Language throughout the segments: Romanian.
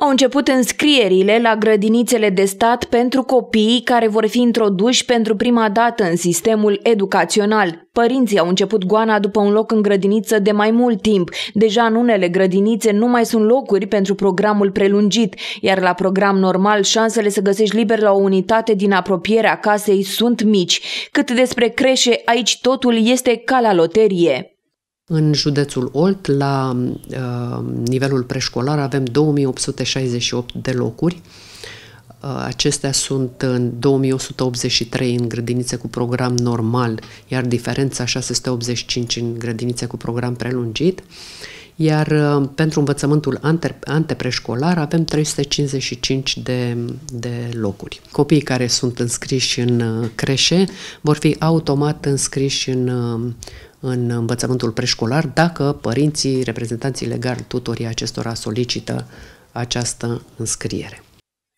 Au început înscrierile la grădinițele de stat pentru copiii care vor fi introduși pentru prima dată în sistemul educațional. Părinții au început goana după un loc în grădiniță de mai mult timp. Deja în unele grădinițe nu mai sunt locuri pentru programul prelungit, iar la program normal șansele să găsești liber la o unitate din apropierea casei sunt mici. Cât despre creșe, aici totul este ca la loterie. În județul Olt, la uh, nivelul preșcolar, avem 2868 de locuri. Uh, acestea sunt în 2183 în grădinițe cu program normal, iar diferența 685 în grădinițe cu program prelungit. Iar uh, pentru învățământul ante, antepreșcolar avem 355 de, de locuri. Copiii care sunt înscriși în uh, creșe vor fi automat înscriși în uh, în învățământul preșcolar dacă părinții, reprezentanții legali, tutorii acestora solicită această înscriere.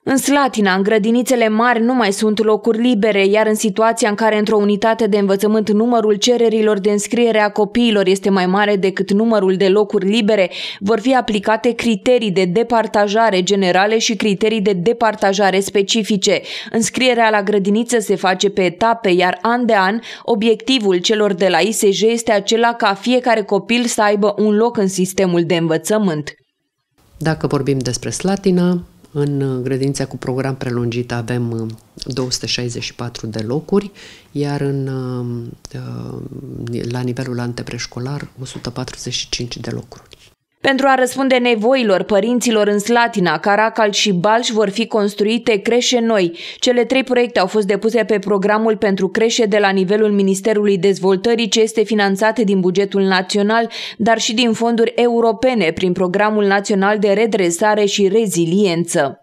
În Slatina, în grădinițele mari, nu mai sunt locuri libere, iar în situația în care într-o unitate de învățământ numărul cererilor de înscriere a copiilor este mai mare decât numărul de locuri libere, vor fi aplicate criterii de departajare generale și criterii de departajare specifice. Înscrierea la grădiniță se face pe etape, iar an de an, obiectivul celor de la ISJ este acela ca fiecare copil să aibă un loc în sistemul de învățământ. Dacă vorbim despre Slatina, în uh, grădința cu program prelungit avem 264 uh, de locuri, iar în, uh, la nivelul antepreșcolar 145 de locuri. Pentru a răspunde nevoilor părinților în Slatina, Caracal și Balș vor fi construite creșe noi. Cele trei proiecte au fost depuse pe programul pentru creșe de la nivelul Ministerului Dezvoltării, ce este finanțat din bugetul național, dar și din fonduri europene prin Programul Național de Redresare și Reziliență.